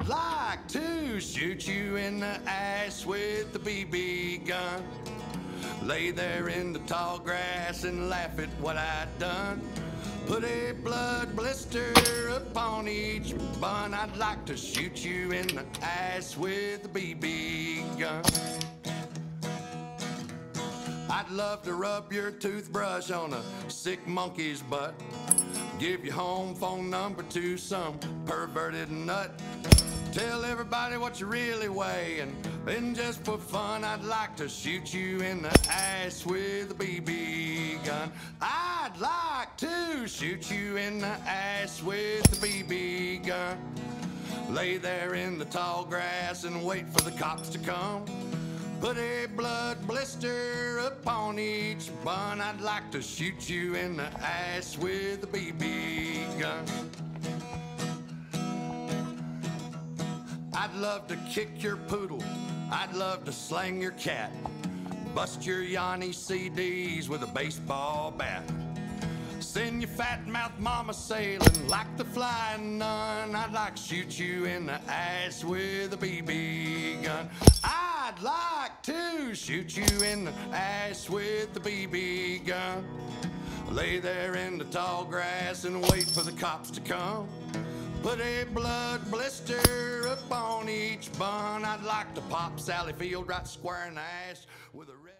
I'd like to shoot you in the ass with the BB gun. Lay there in the tall grass and laugh at what I'd done. Put a blood blister upon each bun. I'd like to shoot you in the ass with a BB gun. I'd love to rub your toothbrush on a sick monkey's butt. Give your home phone number to some perverted nut. Tell everybody what you really weigh, and then just for fun, I'd like to shoot you in the ass with a BB gun. I'd like to shoot you in the ass with a BB gun. Lay there in the tall grass and wait for the cops to come. Put a blood blister upon each bun. I'd like to shoot you in the ass with a BB gun. I'd love to kick your poodle. I'd love to slang your cat. Bust your Yanni CDs with a baseball bat. Send your fat mouth mama sailing like the flying nun. I'd like to shoot you in the ass with a BB gun. I'd like to shoot you in the ass with the BB gun. Lay there in the tall grass and wait for the cops to come. Put a blood blister upon each bun. I'd like to pop Sally Field right square in the ass with a red.